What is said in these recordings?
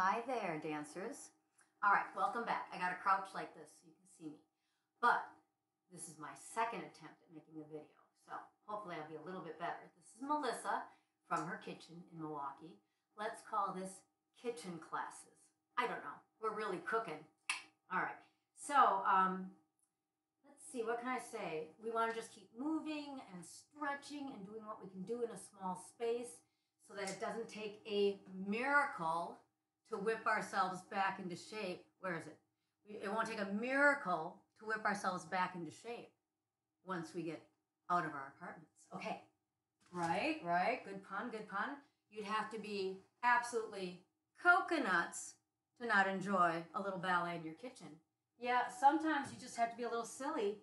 Hi there, dancers. All right, welcome back. I got to crouch like this so you can see me. But this is my second attempt at making a video, so hopefully I'll be a little bit better. This is Melissa from her kitchen in Milwaukee. Let's call this kitchen classes. I don't know. We're really cooking. All right. So, um, let's see. What can I say? We want to just keep moving and stretching and doing what we can do in a small space so that it doesn't take a miracle to whip ourselves back into shape. Where is it? It won't take a miracle to whip ourselves back into shape once we get out of our apartments. Okay. Right, right. Good pun, good pun. You'd have to be absolutely coconuts to not enjoy a little ballet in your kitchen. Yeah, sometimes you just have to be a little silly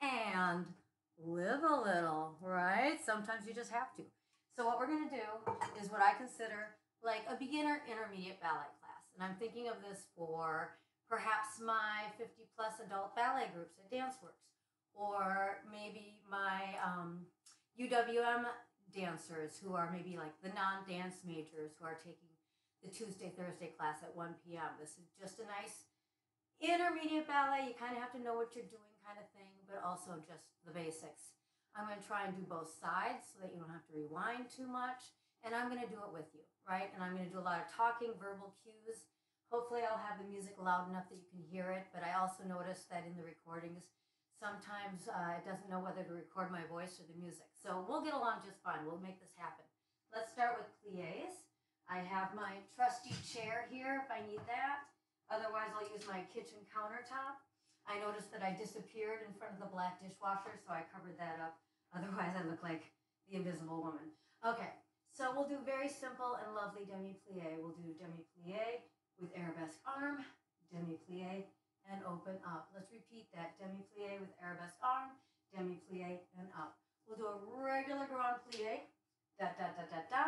and live a little, right? Sometimes you just have to. So, what we're going to do is what I consider like a beginner intermediate ballet class. And I'm thinking of this for perhaps my 50 plus adult ballet groups at DanceWorks, or maybe my um, UWM dancers who are maybe like the non dance majors who are taking the Tuesday, Thursday class at 1 p.m. This is just a nice intermediate ballet. You kind of have to know what you're doing, kind of thing, but also just the basics. I'm going to try and do both sides so that you don't have to rewind too much. And I'm going to do it with you, right? And I'm going to do a lot of talking, verbal cues. Hopefully, I'll have the music loud enough that you can hear it. But I also noticed that in the recordings, sometimes uh, it doesn't know whether to record my voice or the music. So we'll get along just fine. We'll make this happen. Let's start with plies. I have my trusty chair here if I need that. Otherwise, I'll use my kitchen countertop. I noticed that I disappeared in front of the black dishwasher, so I covered that up. Otherwise, I look like the invisible woman. Okay, so we'll do very simple and lovely demi-plie. We'll do demi-plie with arabesque arm, demi-plie, and open up. Let's repeat that. Demi-plie with arabesque arm, demi-plie, and up. We'll do a regular grand plie, da, da, da, da, da,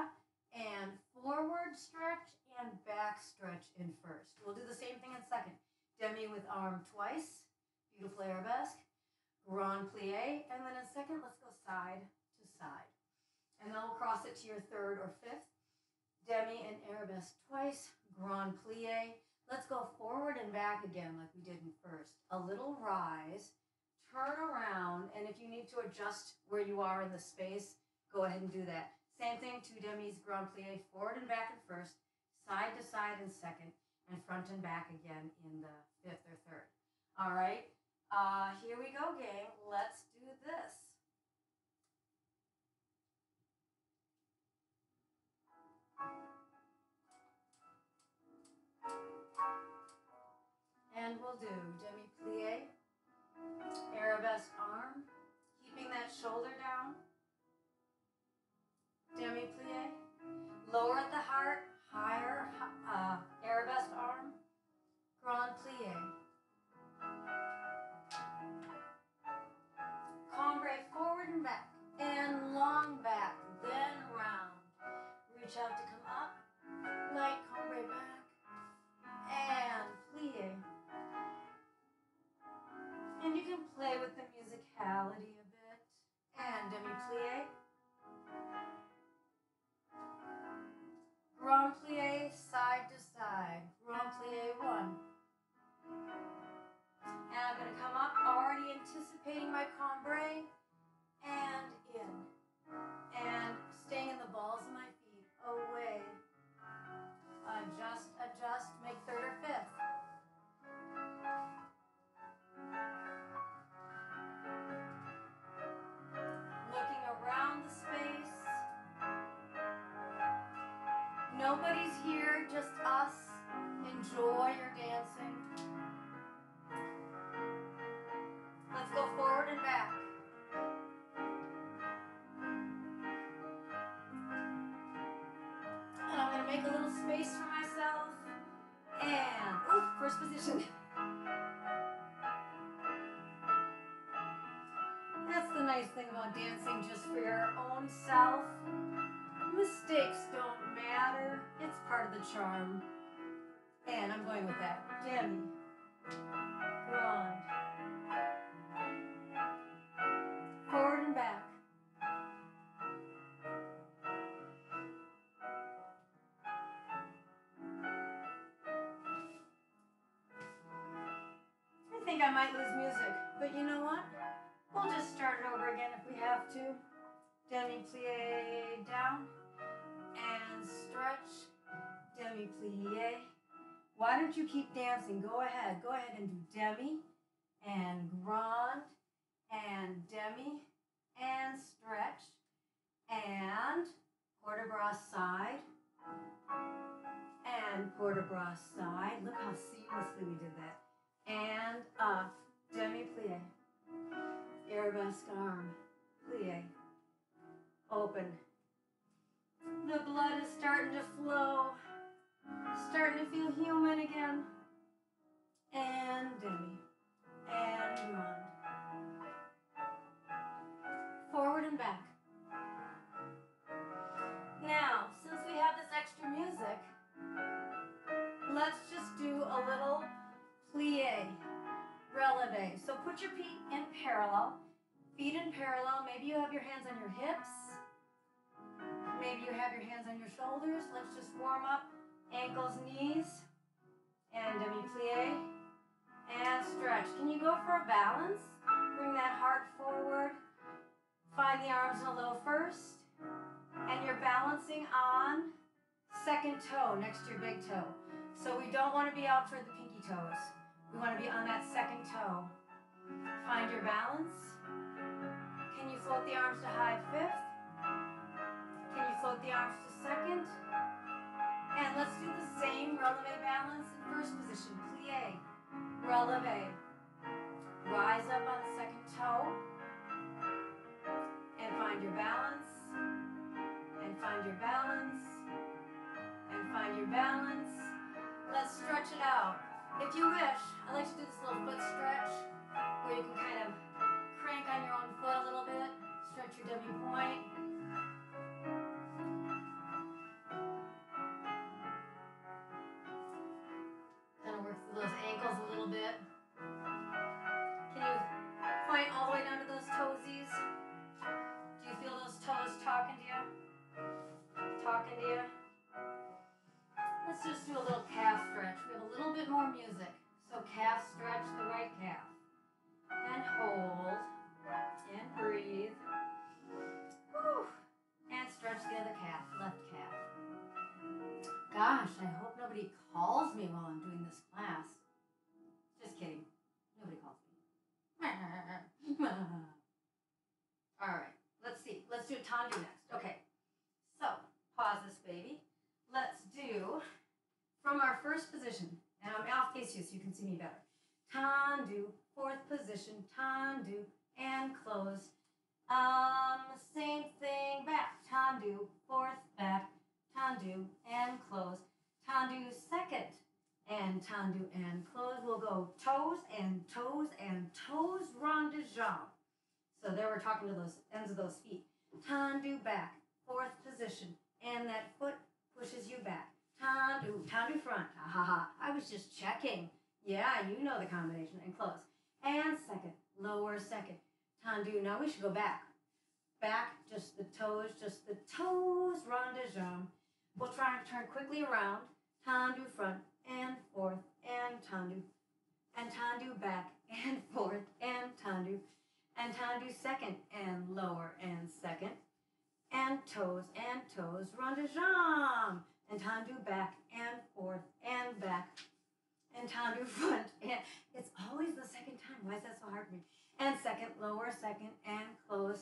and forward stretch and back stretch in first. We'll do the same thing in second. Demi with arm twice, beautiful arabesque, grand plie, and then in second, let's go side to side. And then we'll cross it to your third or fifth. Demi and arabesque twice, grand plie. Let's go forward and back again like we did in first. A little rise, turn around, and if you need to adjust where you are in the space, go ahead and do that. Same thing, two demis, grand plie, forward and back in first, side to side in second, and front and back again in the fifth or third. All right, uh, here we go, gang. Let's do this. And we'll do. Demi-plie, arabesque Just us. Enjoy your dancing. Let's go forward and back. And I'm going to make a little space for myself. And, oh, first position. That's the nice thing about dancing just for your own self. Mistakes don't matter. It's part of the charm. And I'm going with that. Demi. Grand. Forward and back. I think I might lose music, but you know what? We'll just start it over again if we have to. Demi plie down and stretch. Demi plie. Why don't you keep dancing? Go ahead. Go ahead and do demi and grand and demi and stretch and de bras side and de bras side. Look how seamlessly we did that. And up, demi plie, arabesque arm, plie, open. The blood is starting to flow, starting to feel human again. And demi, and run. Forward and back. Now, since we have this extra music, let's just do a little plie, releve. So put your feet in parallel, feet in parallel. Maybe you have your hands on your hips. Maybe you have your hands on your shoulders. Let's just warm up ankles, knees, and demi plie, and stretch. Can you go for a balance? Bring that heart forward. Find the arms in a low first. And you're balancing on second toe next to your big toe. So we don't want to be out toward the pinky toes. We want to be on that second toe. Find your balance. Can you float the arms to high fifth? Can you float the arms to second? And let's do the same releve balance in first position. Plie, releve. Rise up on the second toe. And find your balance. And find your balance. And find your balance. Let's stretch it out. If you wish, I like to do this little foot stretch where you can kind of crank on your own foot a little bit, stretch your W point. Little bit. Can you point all the way down to those toesies? Do you feel those toes talking to you? Talking to you? Let's just do a little calf stretch. We have a little bit more music. So calf stretch the right calf. And hold. And breathe. Whew. And stretch the other calf, left calf. Gosh, I hope nobody calls me while I'm doing this class. Kidding. Nobody calls me. All right, let's see. Let's do tendu next. Okay, so pause this baby. Let's do from our first position, and I'm off face you so you can see me better. Tendu, fourth position, tendu, and close. Um, same thing back. Tendu, fourth back, tendu, and close. Tendu, second, and tendu, and close. We'll go toes and toes and toes, rond de jambe. So there we're talking to those ends of those feet. Tendu back, fourth position, and that foot pushes you back. Tendu, tendu front. Ha ha ha. I was just checking. Yeah, you know the combination. And close. And second, lower second. Tendu. Now we should go back. Back, just the toes, just the toes, rond de jambe. We'll try and turn quickly around. Tendu front and forth and tendu. And tendu back and forth and tendu. And tendu second and lower and second. And toes and toes, rond de jambe. And tendu back and forth and back. And tendu front. And it's always the second time. Why is that so hard for me? And second, lower second and close.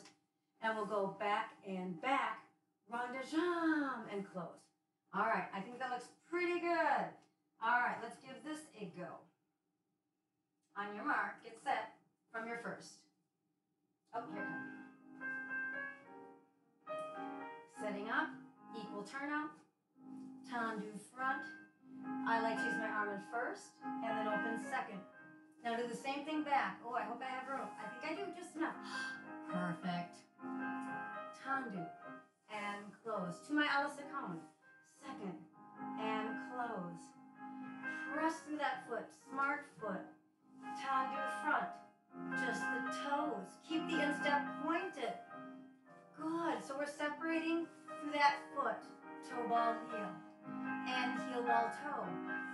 And we'll go back and back, rond de jambe and close. All right, I think that looks pretty good. All right, let's give this a go. On your mark, get set from your first. Oh, here comes. Setting up, equal turnout, tendu front. I like to use my arm in first and then open second. Now do the same thing back. Oh, I hope I have room. I think I do just enough. Perfect. Tendu and close. To my a la seconde. Second and close. Press through that foot. Smart foot. Tendu front. Just the toes. Keep the instep pointed. Good. So we're separating through that foot. Toe ball heel. And heel ball toe.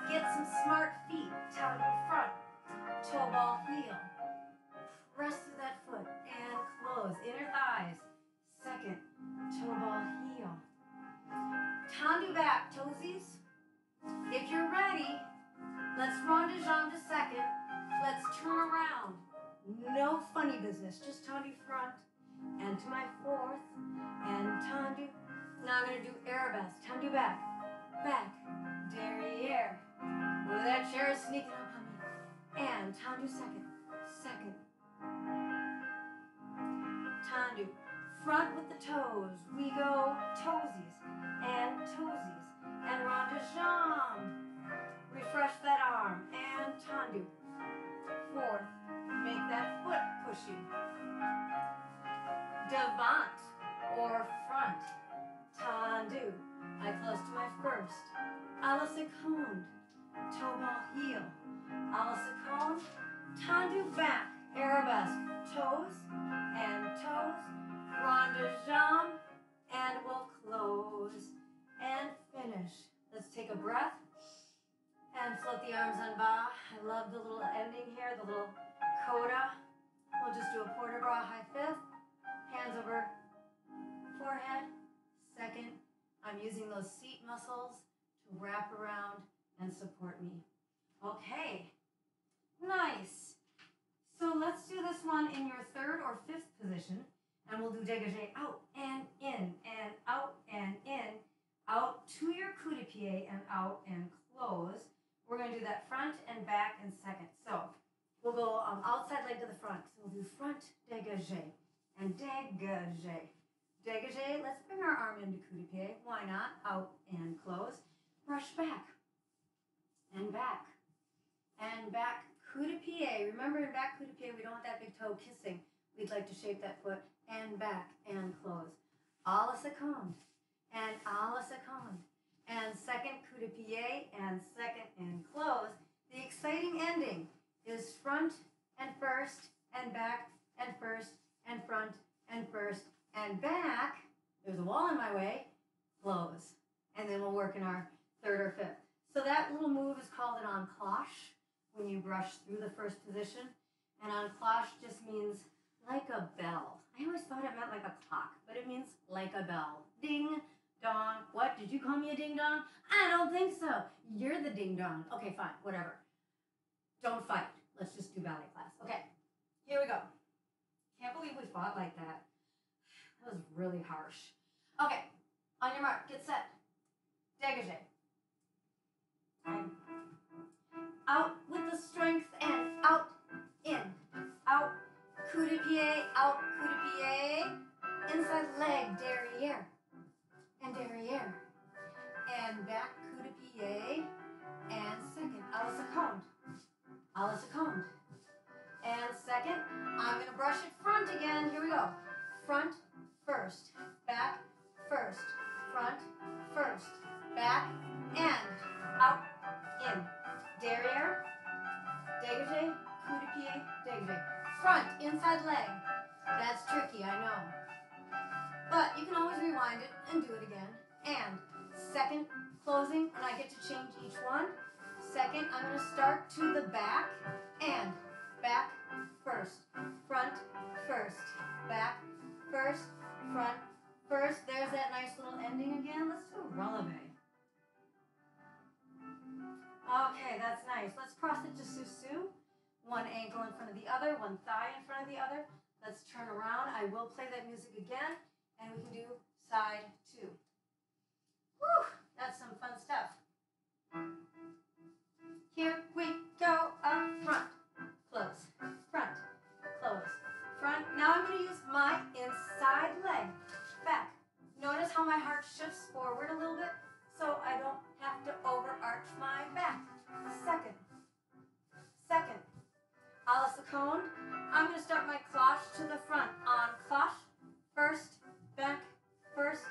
Get some smart feet. Tendu front. toe ball heel. Press through that foot and close. Inner thighs. Second, toe ball heel. Tendu back, toesies. If you're ready, let's rond de jambe to second. Let's turn around. No funny business, just tendu front and to my fourth and tendu. Now I'm gonna do arabesque. Tendu back, back, derriere. Ooh, that chair is sneaking up on me. And tendu second, second. Tendu. Front with the toes. We go toesies and toesies and rond de jambe. Refresh that arm and tendu. Fourth, make that foot pushy. Devant or front. Tendu. I close to my first. A la seconde. Toe ball heel. A la seconde. Tendu back. Arabesque. Toes and toes. Rond de jambe. And we'll close and finish. Let's take a breath and float the arms en bas. I love the little ending here, the little coda. We'll just do a de bras high fifth, hands over forehead. Second, I'm using those seat muscles to wrap around and support me. Okay, nice. So let's do this one in your third or fifth position, and we'll do dégagé out and in and out and in, out to your coup de pied and out and close. We're going to do that front and back in second. So we'll go um, outside leg to the front. So we'll do front dégagé and dégagé. Dégagé, let's bring our arm into coup de pied. Why not? Out and close. Brush back and back and back. Coup de pied. Remember in back coup de pied, we don't want that big toe kissing. We'd like to shape that foot and back and close. A la seconde and a la seconde and second coup de pied and second and close. The exciting ending is front and first and back and first and front and first and back. There's a wall in my way. Close. And then we'll work in our third or fifth. So that little move is called an en cloche when you brush through the first position. And en cloche just means like a bell. I always thought it meant like a clock, but it means like a bell. Ding, dong. What? Did you call me a ding dong? I don't think so. You're the ding dong. Okay, fine, whatever. Don't fight. Let's just do ballet class. Okay, here we go. Can't believe we fought like that. That was really harsh. Okay, on your mark, get set. Dégagé. Time. Out with the strength and out, in, out, coup de pied, out, coup de pied, inside leg, derriere, and derriere, and back, coup de pied, and second, a la seconde, a la seconde, and second, I'm gonna brush it front again, here we go, front, first, back, first, front, first, back, and out, in, derriere, dégagé, coup de pied, dégagé. Front, inside leg. That's tricky, I know. But you can always rewind it and do it again. And second, closing, and I get to change each one. Second, I'm going to start to the back and back first, front first, back first, front first. There's that nice little ending again. Let's do releve. Okay, that's nice. Let's cross it to Sous-sus. One ankle in front of the other, one thigh in front of the other. Let's turn around. I will play that music again, and we can do side two. Whew, that's some fun stuff. Here we go, up front, close, front, close, front. Now I'm going to use my inside leg, back. Notice how my heart shifts forward a little bit, so I don't have to overarch my back. Second, second, a la seconde. I'm going to start my cloche to the front. En cloche, first, back, first,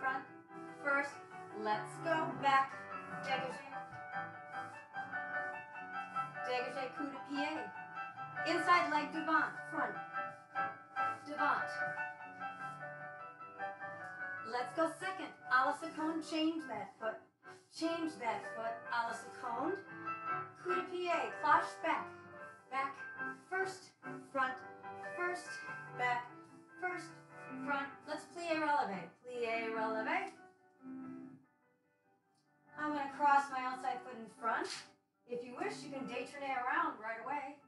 front, first. Let's go back. Dégagé. Dégagé coup de pied. Inside leg devant, front, devant. Let's go second. A seconde, change that foot. Change that foot. A seconde. Coup de pied, cloche back. back, first, front, first, back, first, front. Let's plie releve. Plie releve. I'm going to cross my outside foot in front. If you wish, you can détourné around right away.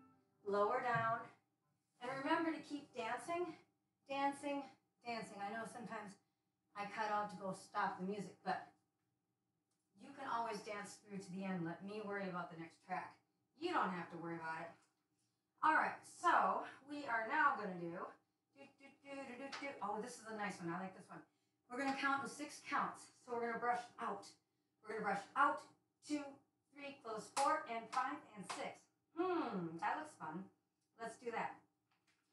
Lower down. And remember to keep dancing, dancing, dancing. I know sometimes I cut out to go stop the music, but you can always dance through to the end. Let me worry about the next track. You don't have to worry about it. All right, so we are now going to do, Oh, this is a nice one. I like this one. We're going to count in six counts. So we're going to brush out. We're going to brush out, two, three, close four, and five, and six. Hmm, that looks fun. Let's do that.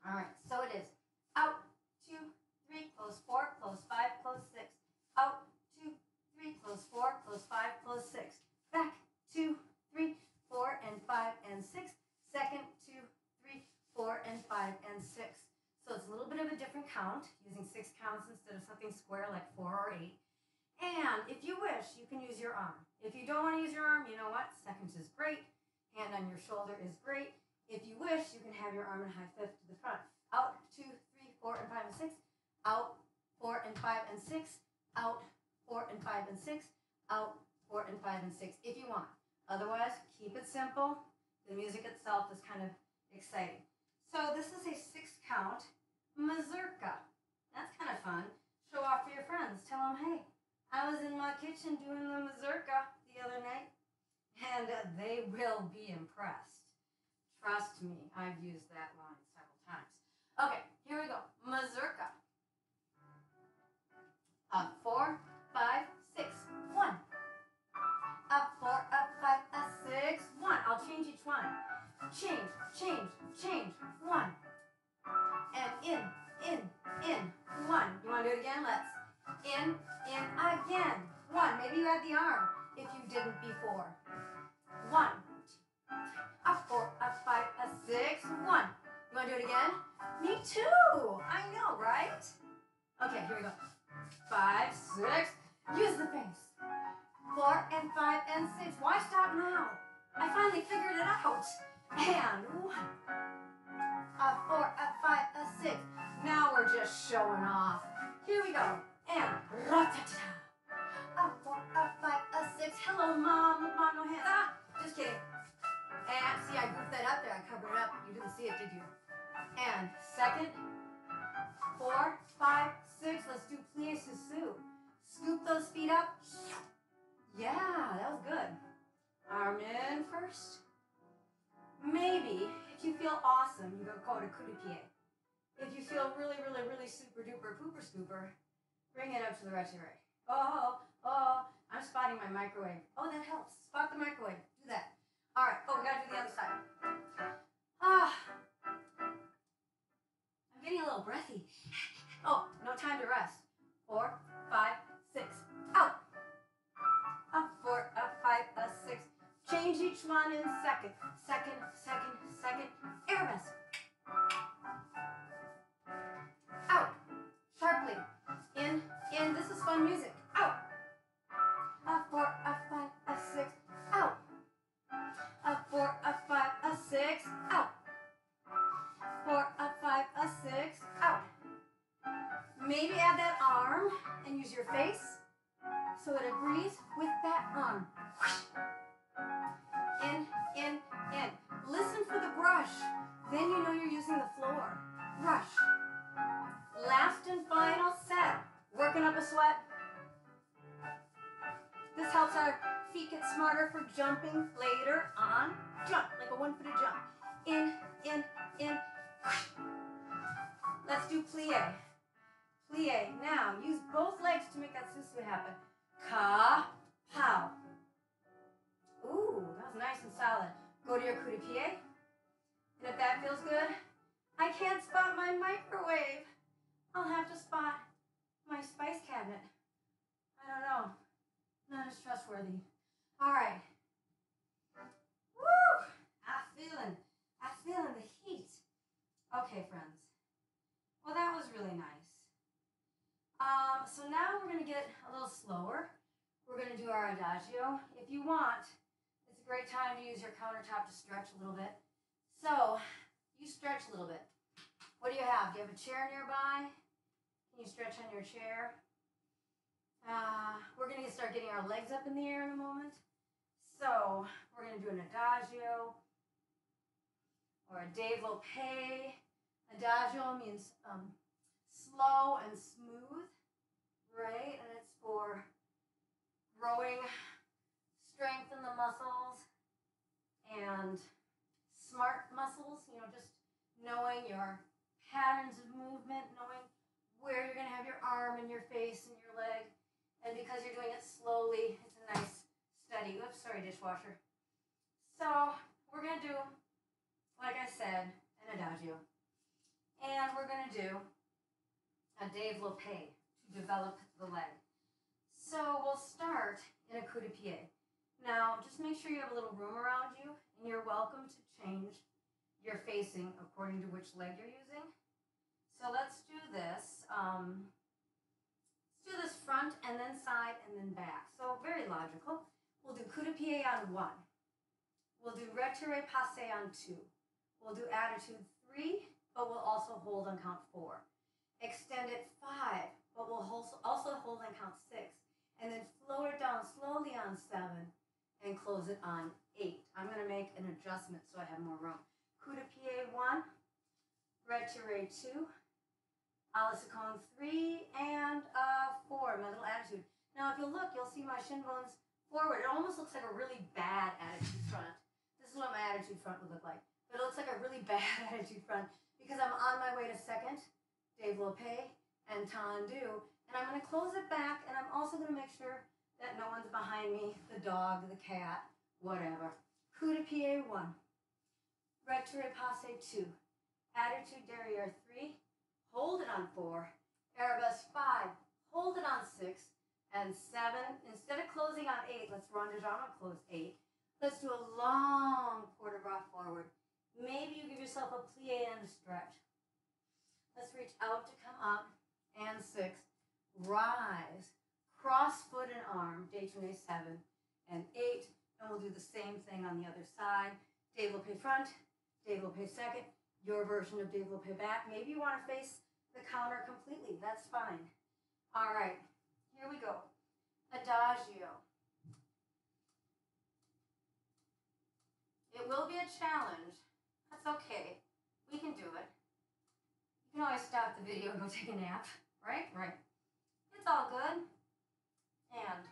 All right, so it is out, two, three, close four, close five, close six. Out, two, three, close four, close five, close six. Back, two, three, four, and five, and six. Second, two, three, four, and five, and six. So it's a little bit of a different count, using six counts instead of something square like four or eight. And if you wish, you can use your arm. If you don't want to use your arm, you know what? Seconds is great. Hand on your shoulder is great. If you wish, you can have your arm in high fifth to the front. Out, two, three, four, and five, and six. Out, four, and five, and six. Out, four, and five, and six. Out, four, and five, and six, if you want. Otherwise, keep it simple. The music itself is kind of exciting. So this is a six count mazurka. That's kind of fun. Show off for your friends. Tell them, hey, I was in my kitchen doing the mazurka the other night, and they will be impressed. Trust me, I've used that line several times. Okay, here we go. Mazurka. A four, five, six, one. A four, a five, a six, one. I'll change each one. Change, change, change, one. And in, in, in, one. You want to do it again? Let's. In, in, again. One. Maybe you had the arm if you didn't before. One. A four, a five, a six, one. You want to do it again? Me too. I know, right? Okay, here we go. Five, six. Use the face. Four and five and six. Why stop now? I finally figured it out. And one. A four, a five, a six. Now we're just showing off. Here we go. And ra-ta-ta. A four, a five, a six. Hello, mom. Mom, no hands. Ah, just kidding. And see, I goofed that up there. I covered it up. You didn't see it, did you? And second, four, five, six. Let's do plie sous. Scoop those feet up. Yeah, that was good. Arm in first. Maybe, if you feel awesome, you go go to coup de pied. If you feel really, really, really super duper pooper scooper, bring it up to the retiré. Oh, oh, I'm spotting my microwave. Oh, that helps. Spot the microwave. Do that. All right. Oh, we gotta do the other side. Ah, I'm getting a little breathy. Oh, no time to rest. Four, five, Change each one in second, second, second, second. Arabesque. Jumping later stretch on your chair? Uh, we're going to start getting our legs up in the air in a moment. So, we're going to do an adagio or a développé. Adagio means um, slow and smooth, right? And it's for growing strength in the muscles and smart muscles, you know, just knowing your patterns of movement, knowing where you're going to have your arm and your face and your leg. And because you're doing it slowly, it's a nice steady. Oops, sorry, dishwasher. So we're going to do, like I said, an adagio. And we're going to do a développé to develop the leg. So we'll start in a coup de pied. Now, just make sure you have a little room around you, and you're welcome to change your facing according to which leg you're using. So let's do this. Um, let's do this front and then side and then back. So very logical. We'll do coup de pied on one. We'll do retiré passé on two. We'll do attitude three, but we'll also hold on count four. Extend it five, but we'll also hold on count six. And then float it down slowly on seven and close it on eight. I'm going to make an adjustment so I have more room. Coup de pied one, retiré two, a la three, and uh, four, my little attitude. Now, if you look, you'll see my shin bones forward. It almost looks like a really bad attitude front. This is what my attitude front would look like. But it looks like a really bad attitude front because I'm on my way to second, développé, and tendu. And I'm going to close it back, and I'm also going to make sure that no one's behind me, the dog, the cat, whatever. Coup de pied one. Retiré passé two. Attitude derrière three hold it on four, arabesque five, hold it on six, and seven. Instead of closing on eight, let's rond de jambe close eight. Let's do a long port de bras forward. Maybe you give yourself a plie and a stretch. Let's reach out to come up, and six. Rise, cross foot and arm, détourné seven, and eight. And we'll do the same thing on the other side. Développé front, développé second, your version of développé back. Maybe you want to face the counter completely. That's fine. All right, here we go. Adagio. It will be a challenge. That's okay. We can do it. You can always stop the video and go take a nap, right? Right. It's all good. And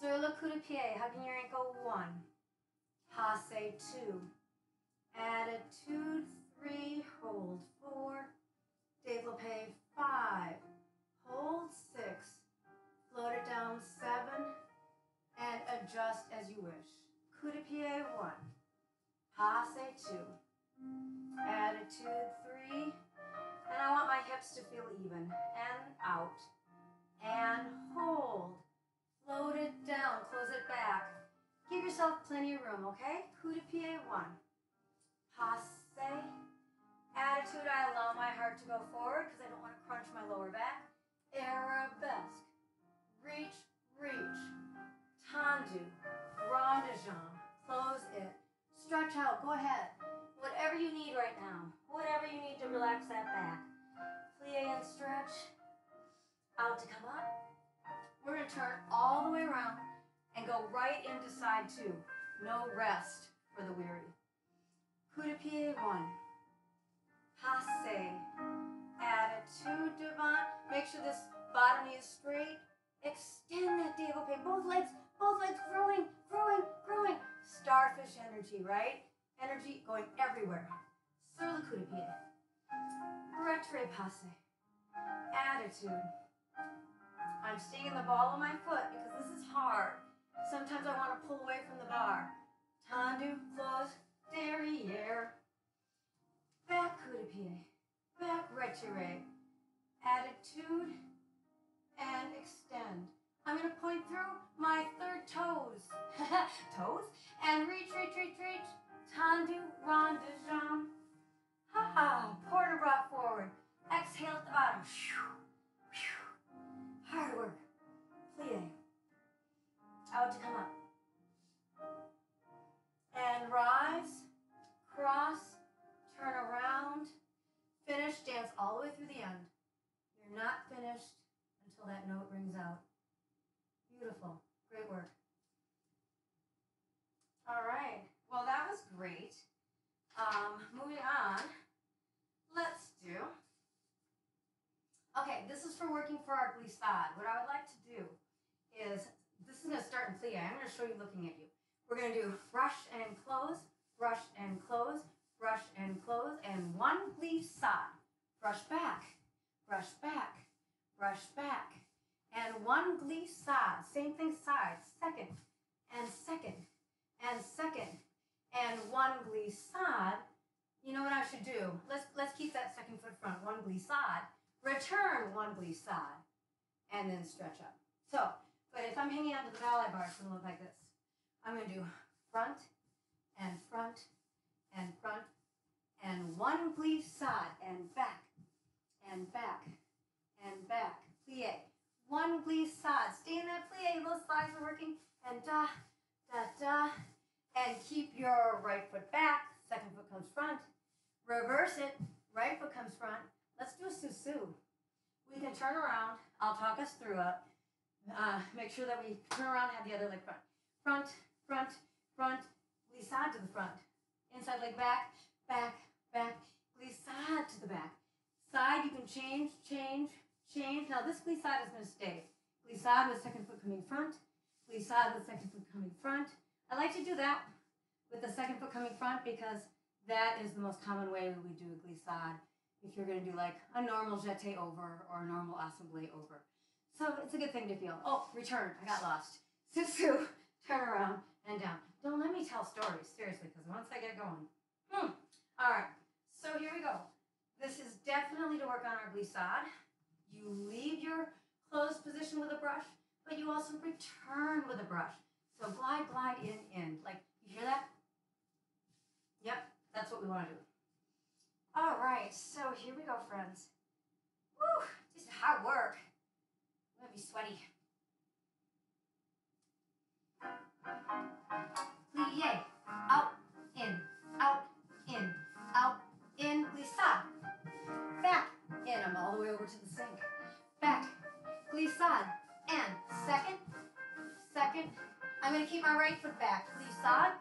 sur le coup de pied, hugging your ankle, one passe two, attitude three, hold four, développé five, hold six, float it down seven, and adjust as you wish. Coup de pied one, passe two, attitude three, and I want my hips to feel even, and out, and hold, float it down, close it back, Give yourself plenty of room, okay? Coup de pied one. Passe. Attitude, I allow my heart to go forward because I don't want to crunch my lower back. Arabesque. Reach, reach. Tendu. Rond de. Close it. Stretch out. Go ahead. Whatever you need right now. Whatever you need to relax that back. Plie and stretch. Out to come up. We're going to turn all the way around and go right into side two. No rest for the weary. Coup de pied one. Passe. Attitude devant. Make sure this bottom knee is straight. Extend that développé. Both legs, both legs growing, growing, growing. Starfish energy, right? Energy going everywhere. Sur le coup de pied. Retiré passé. Attitude. I'm staying in the ball of my foot because this is hard. Sometimes I want to pull away from the bar. Tendu, close, derrière. Back coup de pied. Back retiré. Attitude and extend. I'm going to point through my third toes. toes? And reach, reach, reach, reach. Tendu, rond de jambe. Ha ha. port de bras forward. Exhale at the bottom. finished dance all the way through the end. You're not finished until that note rings out. Beautiful. Great work. All right. Well, that was great. Um, moving on, let's do. Okay, this is for working for our glissade. What I would like to do is, this is going to start in plie. I'm going to show you looking at you. We're going to do brush and close, brush and close, brush and close, and one glissade. Brush back, brush back, brush back, and one glissade. Same thing sides. Second, and second, and second, and one glissade. You know what I should do? Let's let's keep that second foot front. One glissade. Return one glissade, and then stretch up. So, but if I'm hanging onto the ballet bar, it's gonna look like this. I'm gonna do front and front and front and one glissade and back and back and back. Plie. One glissade. Stay in that plie. Those thighs are working. And da, da, da. And keep your right foot back. Second foot comes front. Reverse it. Right foot comes front. Let's do a sous-sus. We can turn around. I'll talk us through it. Uh, make sure that we turn around, have the other leg front. Front, front, front, glissade to the front. Inside leg back, back, back, glissade to the back. Side, you can change, change, change. Now this glissade is going to stay. Glissade with second foot coming front. Glissade with second foot coming front. I like to do that with the second foot coming front because that is the most common way we do a glissade. If you're going to do like a normal jeté over or a normal assemblé over. So it's a good thing to feel. Oh, return. I got lost. Sous-sus, turn around and down. Don't let me tell stories, seriously, because once I get going. Hmm. All right. So here we go. This is definitely to work on our glissade. You leave your closed position with a brush, but you also return with a brush. So glide, glide, in, in. Like, you hear that? Yep, that's what we want to do. All right, so here we go, friends. Woo, this is hard work. I'm gonna be sweaty. Plie, out, in, out, in, out, in, glissade. All the way over to the sink. Back, glissade, and second, second. I'm gonna keep my right foot back, glissade.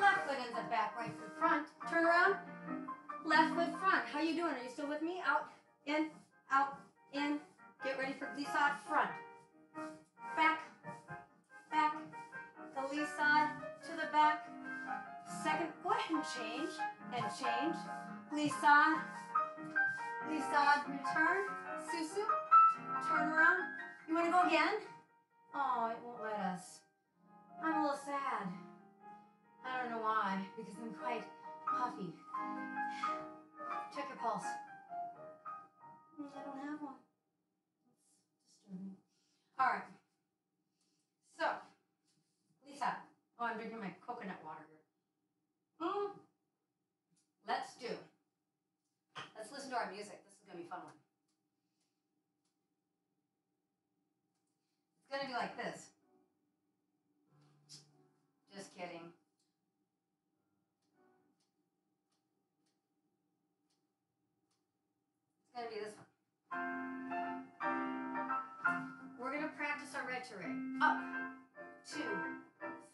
Left foot ends up back, right foot front. Turn around, left foot front. How you doing? Are you still with me? Out, in, out, in. Get ready for glissade front. Back, back, glissade to the back. Second, go ahead and change, and change. Glissade, glissade, return. Sous-sus, turn around. You wanna go again? Oh, it won't let us. I'm a little sad. I don't know why, because I'm quite puffy. Check your pulse. I don't have one. It's disturbing. All right. So, Lisa. Oh, I'm drinking my coconut water here. Mm. Let's do. Let's listen to our music. This is gonna be a fun one. It's gonna be like this. Just kidding. It's gonna be this one. We're gonna practice our retrograde. Up, two,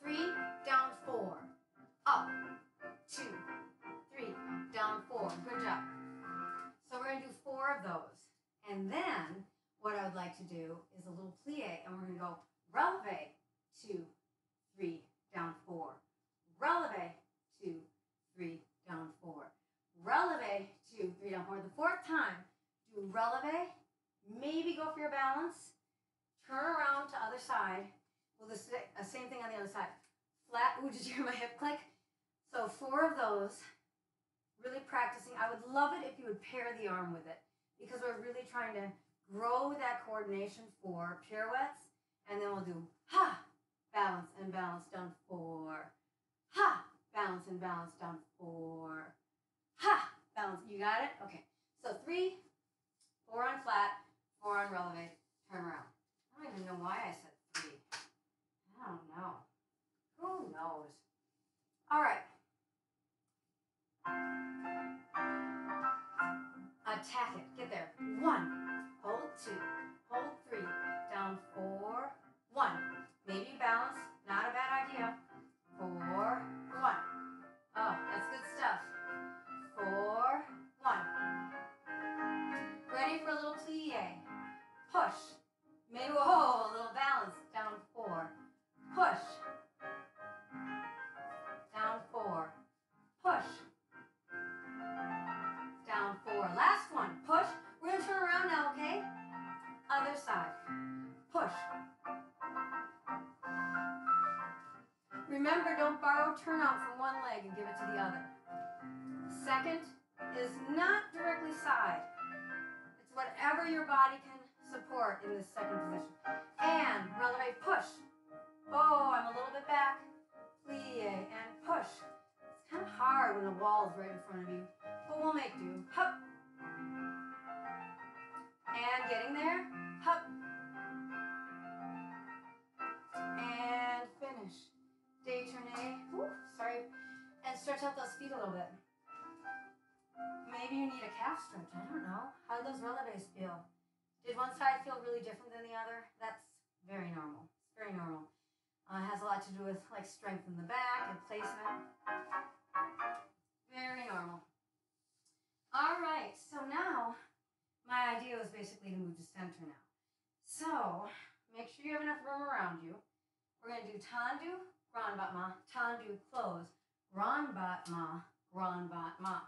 three, down, four. Up, two, three, down, four. Good job. So we're gonna do four of those. And then what I would like to do is a little plie, and we're gonna go releve, two, three, down, four. Releve, two, three, down, four. Releve, two, three, down, four. The fourth time, do releve, maybe go for your balance, turn around to other side. Well, the sa- uh, same thing on the other side. Flat, ooh, did you hear my hip click? So four of those, really practicing. I would love it if you would pair the arm with it because we're really trying to grow that coordination for pirouettes. And then we'll do ha, balance and balance down four. Ha, balance and balance down four. Ha, balance. You got it? Okay. So three, four on flat, four on releve, turn around. I don't even know why I said three. I don't know. Who knows? All right. Attack it. Get there. One hold two, hold three, down four, one. Maybe balance, not a bad idea. Four, one. Oh, that's good stuff. Four, one. Ready for a little plie. Push. Maybe, whoa, a little Remember, don't borrow turnout from one leg and give it to the other. Second is not directly side. It's whatever your body can support in this second position. And releve push. Oh, I'm a little bit back. Plie and push. It's kind of hard when the wall is right in front of you, Did one side feel really different than the other? That's very normal. It's very normal. Uh, it has a lot to do with like strength in the back and placement. Very normal. All right, so now my idea was basically to move to center now. So make sure you have enough room around you. We're gonna do tendu, grand battement, tendu, close, grand battement, grand battement,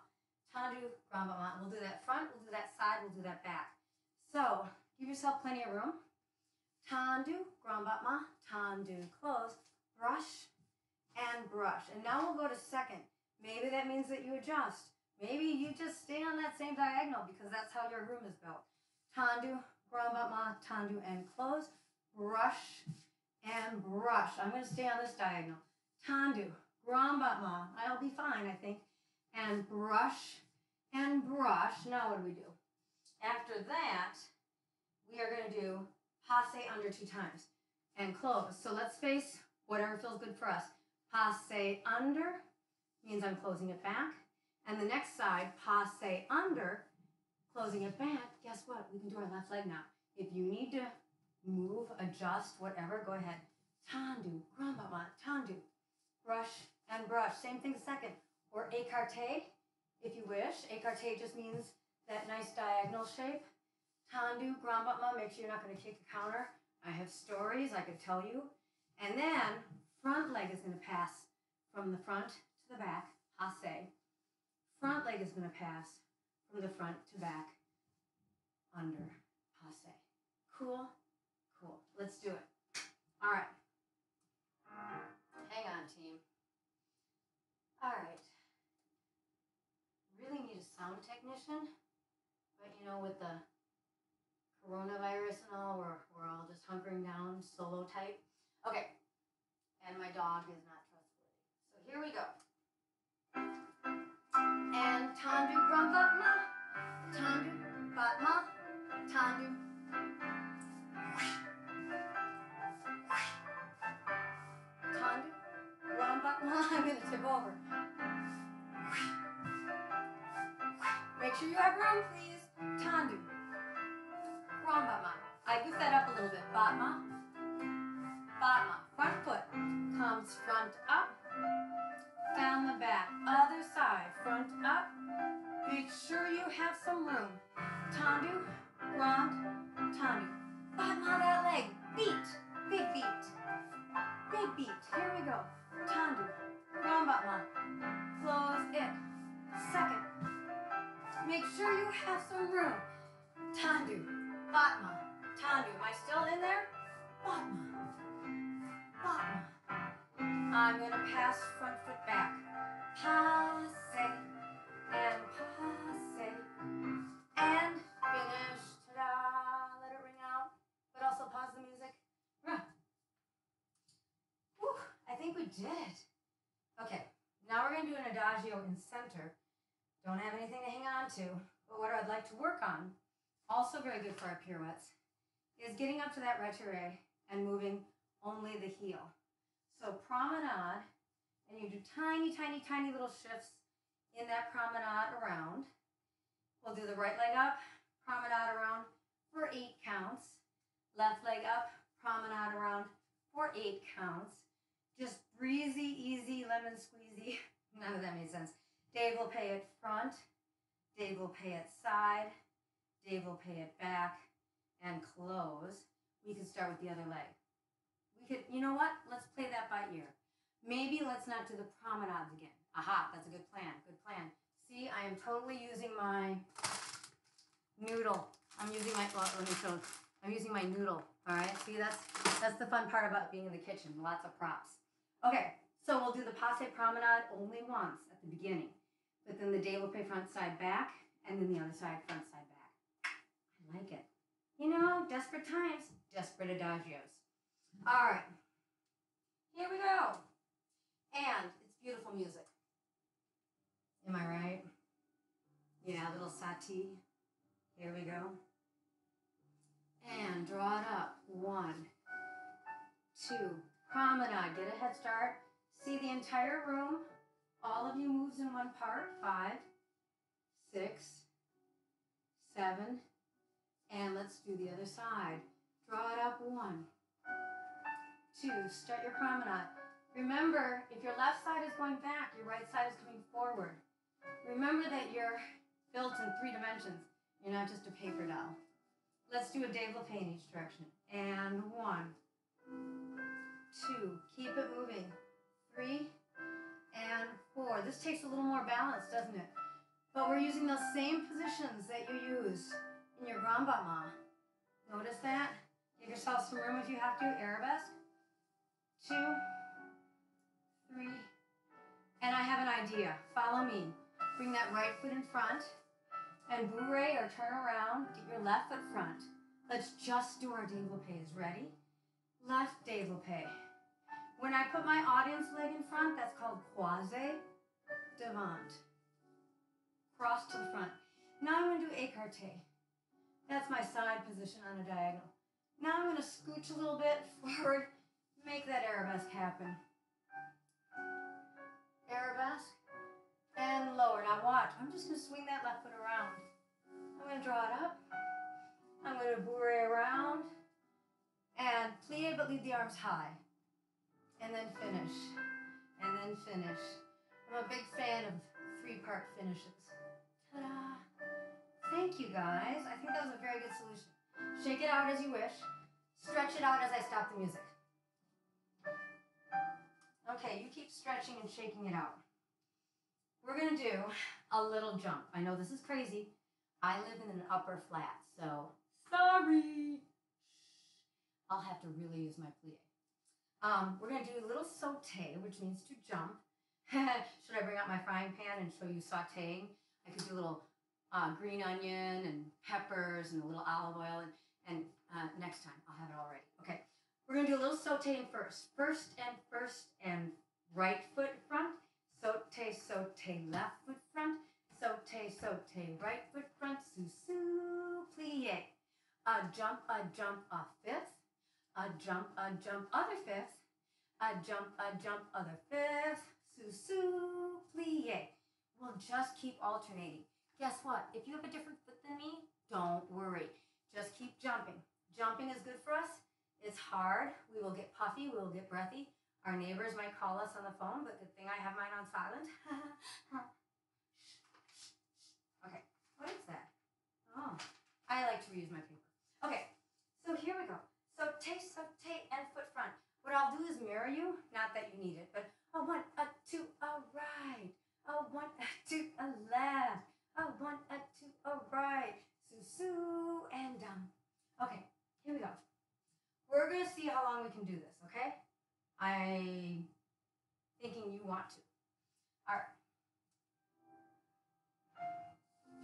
tendu, grand. We'll do that front, we'll do that side, we'll do that back. So give yourself plenty of room. Tendu, grand tendu, close, brush, and brush. And now we'll go to second. Maybe that means that you adjust. Maybe you just stay on that same diagonal because that's how your room is built. Tendu, grand tendu, and close, brush, and brush. I'm going to stay on this diagonal. Tendu, grand. I'll be fine, I think. And brush, and brush. Now what do we do? After that, we are going to do passe under two times and close. So let's face whatever feels good for us. Passe under means I'm closing it back. And the next side, passe under, closing it back. Guess what? We can do our left leg now. If you need to move, adjust, whatever, go ahead. Tendu, grand battement, tendu. Brush and brush. Same thing second. Or écarté, if you wish. Écarté just means that nice diagonal shape. Tendu, grand make sure you're not going to kick a counter. I have stories I could tell you. And then front leg is going to pass from the front to the back, passe. Front leg is going to pass from the front to back, under, passe. Cool? Cool. Let's do it. All right. Hang on, team. All right. Sound technician, but you know, with the coronavirus and all, we're, we're all just hunkering down, solo type. Okay. And my dog is not trustworthy. So here we go. And battement, tendu battement, tendu. Tendu grand battement. I'm to tip over. Make sure you have room, please. Grand battement. I goofed that up a little bit. Battement. Battement. Front foot comes front up, down the back. Other side, front up. Make sure you have some room. Tendu, grand, tendu. Battement that leg. Beat. Big beat. Big beat. Here we go. Tendu, grand. Make sure you have some room. Tendu, battement, tendu. Am I still in there? Battement. Battement. I'm gonna pass front foot back. Passe and passe and finish. Ta-da! Let it ring out, but also pause the music. Whew, I think we did it. Okay, now we're gonna do an adagio in center. Don't have anything to hang on to, but what I'd like to work on, also very good for our pirouettes, is getting up to that retiré and moving only the heel. So promenade, and you do tiny, tiny, tiny little shifts in that promenade around. We'll do the right leg up, promenade around for eight counts. Left leg up, promenade around for eight counts. Just breezy, easy, lemon squeezy. None of that made sense. Dave will pay it front. développé side. développé back and close. We can start with the other leg. We could, you know what? Let's play that by ear. Maybe let's not do the promenades again. Aha, that's a good plan. Good plan. See, I am totally using my noodle. I'm using my, well, let me show. I'm using my noodle. All right. See, that's that's the fun part about being in the kitchen. Lots of props. Okay. So we'll do the passe promenade only once at the beginning, but then the développé front side back, and then the other side front side back. I like it. You know, desperate times, desperate adagios. All right, here we go. And it's beautiful music. Am I right? Yeah, a little Satie. Here we go. And draw it up. One, two, promenade. Get a head start. See the entire room. All of you moves in one part. Five, six, seven, and let's do the other side. Draw it up. One, two. Start your promenade. Remember, if your left side is going back, your right side is coming forward. Remember that you're built in three dimensions. You're not just a paper doll. Let's do a développé in each direction. And one, two, keep it moving. Three, and four. This takes a little more balance, doesn't it? But we're using those same positions that you use in your grand battement. Notice that? Give yourself some room if you have to. Arabesque. Two, three, and I have an idea. Follow me. Bring that right foot in front and bourrée or turn around. Get your left foot front. Let's just do our développés. Ready? Left développé. When I put my audience leg in front, that's called croisé devant. Cross to the front. Now I'm going to do écarté. That's my side position on a diagonal. Now I'm going to scooch a little bit forward, make that arabesque happen. Arabesque and lower. Now watch, I'm just going to swing that left foot around. I'm going to draw it up. I'm going to bourrée around and plie but leave the arms high. And then finish. And then finish. I'm a big fan of three-part finishes. Ta-da! Thank you guys. I think that was a very good solution. Shake it out as you wish. Stretch it out as I stop the music. Okay, you keep stretching and shaking it out. We're gonna do a little jump. I know this is crazy. I live in an upper flat, so sorry. I'll have to really use my plie. Um, we're gonna do a little saute, which means to jump. Should I bring out my frying pan and show you sauteing? I could do a little uh, green onion and peppers and a little olive oil, and, and uh, next time I'll have it all ready. Okay, we're gonna do a little sauteing first. First and first and right foot front, saute, saute, left foot front, saute, saute, right foot front, sous, sous, plie. A jump, a jump, a fifth, a jump, a jump, other fifth, a jump, a jump, other fifth, sous, sous, plie. We'll just keep alternating. Guess what? If you have a different foot than me, don't worry. Just keep jumping. Jumping is good for us. It's hard. We will get puffy. We will get breathy. Our neighbors might call us on the phone, but good thing I have mine on silent. okay, what is that? Oh, I like to reuse my paper. Okay, so here we go. Saute, so take, and foot front. What I'll do is mirror you. Not that you need it, but a one, a two, a right. A one, a two, a left. A one, a two, a right. Sous-sus, and down. Okay, here we go. We're gonna see how long we can do this, okay? I thinking you want to. All right.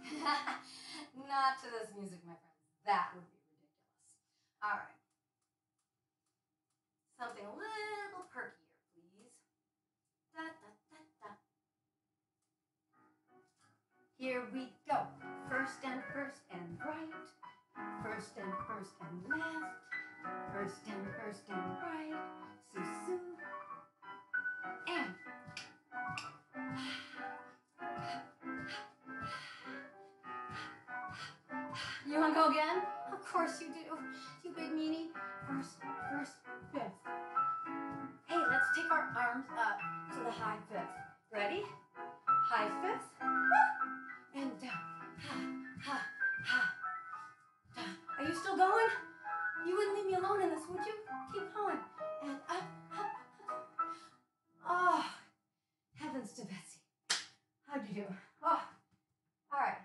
Not to this music, my friends. That would be ridiculous. All right. Something a little perkier, please. Da, da, da, da. Here we go. First and first and right. First and first and left. First and first and right. Sue Sue. And. You want to go again? Of course you do. You big meanie. First, first, fifth. Hey, let's take our arms up to the high fifth. Ready? High fifth. And down. Ha, ha, ha. Down. Are you still going? You wouldn't leave me alone in this, would you? Keep going. And up, up, up. Oh, heavens to Betsy. How'd you do? Oh, all right.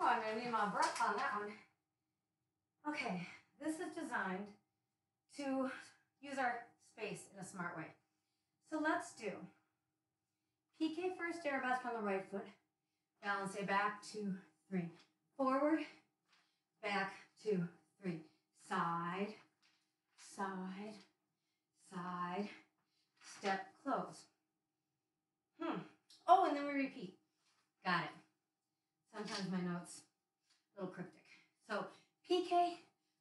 Oh, I'm gonna need my breath on that one. Okay, this is designed to use our space in a smart way. So let's do piqué first arabesque on the right foot. Balance it back, two, three. Forward, back, two, three. Side, side, side. Step, close. Hmm. Oh, and then we repeat. Got it. Sometimes my notes a little cryptic. So Piqué,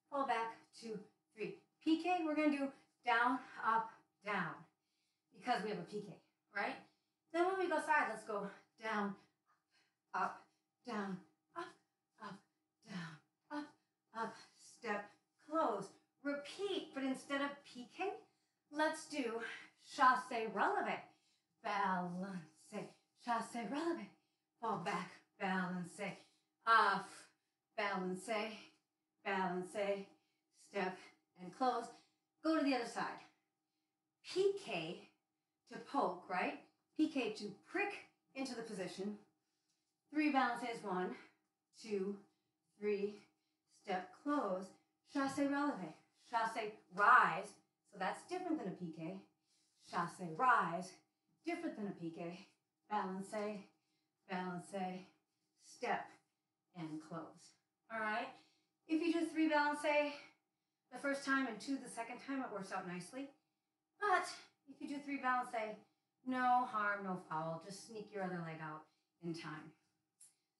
fall back, two, three. Piqué, we're gonna do down, up, down, because we have a piqué, right? Then when we go side, let's go down, up, down, up, up, down, up, up, step, close. Repeat, but instead of piqué, let's do chasse releve. Balance, chasse releve. Fall back, balance, off, balance, balance, step, and close. Go to the other side. Piqué to poke, right? Piqué to prick into the position. Three balances, one, two, three, step, close. Chasse releve, chasse rise. So that's different than a piqué. Chasse rise, different than a piqué. Balance, balance, step, and close. All right? If you do three balance the first time and two the second time, it works out nicely. But if you do three balance no harm, no foul. Just sneak your other leg out in time.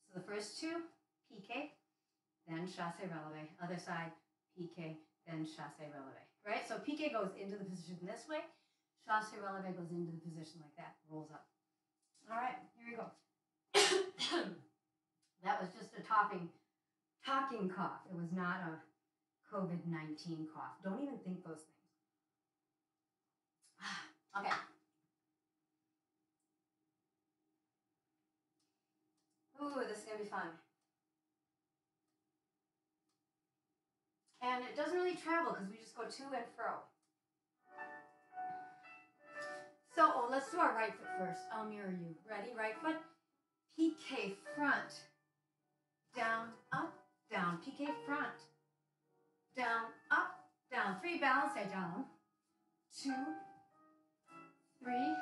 So the first two, piqué, then chasse releve. Other side, piqué, then chasse releve. Right? So piqué goes into the position this way. Chasse releve goes into the position like that, rolls up. All right, here we go. that was just a talking, talking cough. It was not a COVID 19 cough. Don't even think those things. okay. Ooh, this is going to be fun. And it doesn't really travel because we just go to and fro. So oh, let's do our right foot first. I'll mirror you. Ready? Right foot. Piqué front. Down, up, down. Piqué front. Down, up, down. Three balance, say down. Two, three.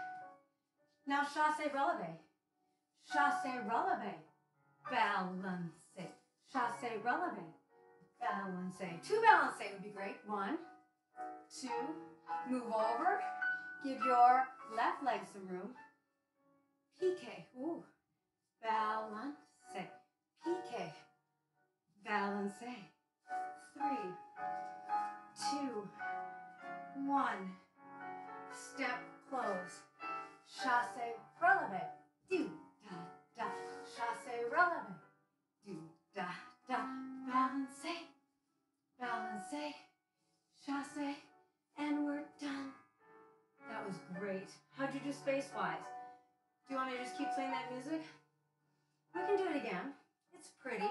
Now chasse releve. Chasse releve. Balance. it, Chasse releve. Balance. it. Two balance it would be great. One, two, move over. Give your left leg some room. Pique, Ooh. Balance. Piqué. Balance. Three, two, one. Step close. Chasse releve. Do da da. Chasse releve. Do da da. Balance. Balance. Chasse. And we're done. That was great. How'd you do space-wise? Do you want me to just keep playing that music? We can do it again. It's pretty.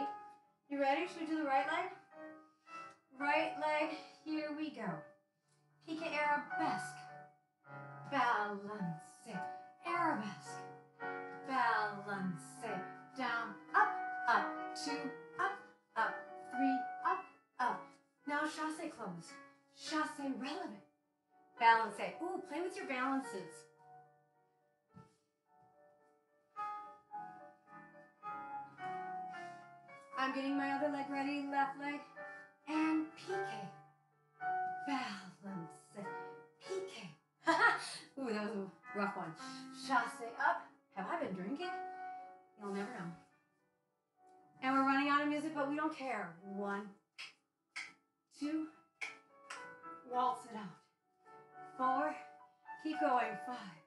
You ready? Should we do the right leg? Right leg, here we go. Pique arabesque. Balance. Arabesque. Balance. Down, up, up, two, up, up, three, up, up. Now chasse close. Chasse releve. Balance. Ooh, play with your balances. I'm getting my other leg ready, left leg, and piqué. Balance. PK. Ooh, that was a rough one. Chasse up. Have I been drinking? You'll never know. And we're running out of music, but we don't care. One, two, waltz it out four, keep going, five,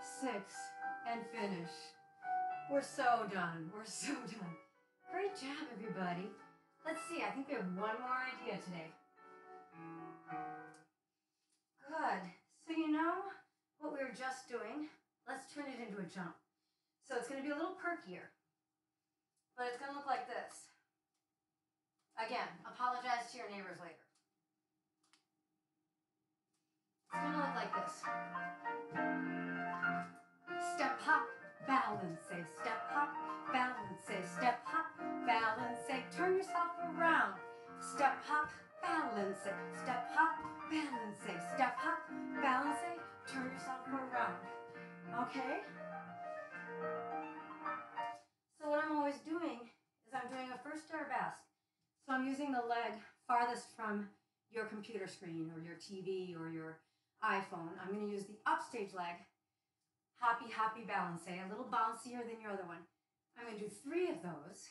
six, and finish. We're so done. We're so done. Great job, everybody. Let's see, I think we have one more idea today. Good. So you know what we were just doing? Let's turn it into a jump. So it's going to be a little perkier, but it's going to look like this. Again, apologize to your neighbors later. It's gonna look like this. Step hop, balance, say step hop, balance, say step hop, balance, say turn yourself around. Step hop, balance, say step hop, balance, say step hop, balance, turn yourself around. Okay? So what I'm always doing is I'm doing a first arabesque. So I'm using the leg farthest from your computer screen or your TV or your iPhone. I'm going to use the upstage leg, hoppy, hoppy balance, a little bouncier than your other one. I'm going to do three of those.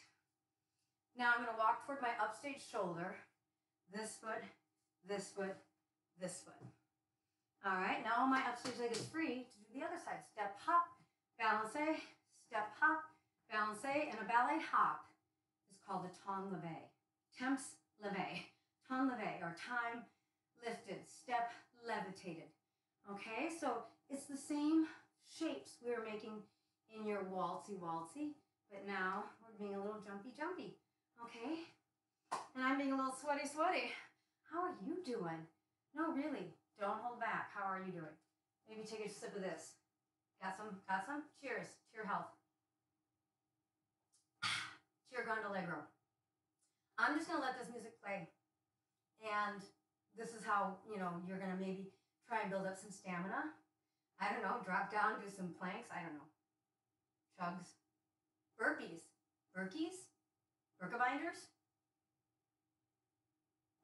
Now I'm going to walk toward my upstage shoulder, this foot, this foot, this foot. All right, now my upstage leg is free to do the other side. Step, hop, balance, a, step, hop, balance, a, and a ballet hop is called a temps leve. Temps leve, temps leve, or time lifted, step levitated. Okay, so it's the same shapes we were making in your waltzy waltzy, but now we're being a little jumpy jumpy. Okay, and I'm being a little sweaty sweaty. How are you doing? No, really, don't hold back. How are you doing? Maybe take a sip of this. Got some? Got some? Cheers to your health. Cheer Gondolegro. I'm just gonna let this music play, and this is how you know you're gonna maybe try and build up some stamina. I don't know. Drop down, do some planks. I don't know. Chugs, burpees, burkies, burkabinders.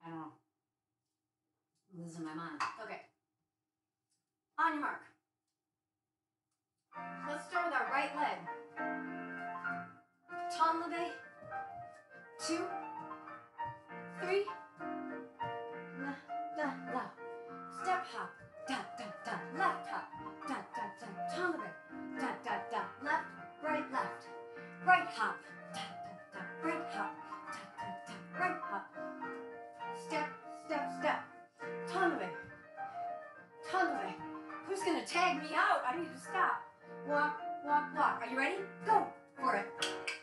I don't know. I'm losing my mind. Okay. On your mark. Let's start with our right leg. Temps leve. Two. Three. La, la, la. Step hop. Da, da, da. Left hop. Da, da, da. Temps leve. Da, da, da. Left, right, left. Right hop. Da, da, da. Right hop. Da, da, da. Right hop. Step, step, step. Temps leve. Temps leve. Who's gonna tag me out? I need to stop. Walk, walk, walk. Are you ready? Go for it.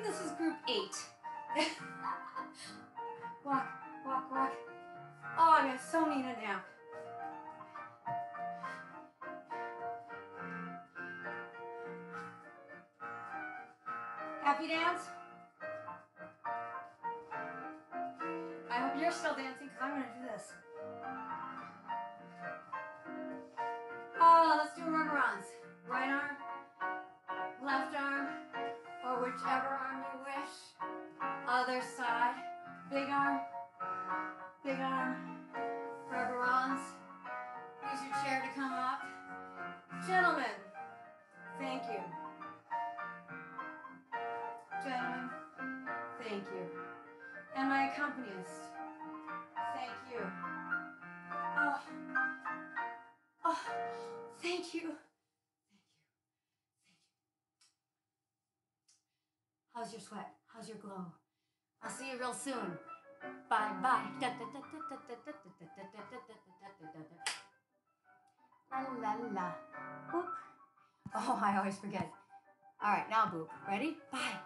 Think this is group eight. walk, walk, walk. Oh, I so need a nap. Happy dance? I hope you're still dancing because I'm going to do this. How's your sweat? How's your glow? I'll see you real soon. Bye bye. La la la. Boop. Oh, I always forget. All right, now boop. Ready? Bye.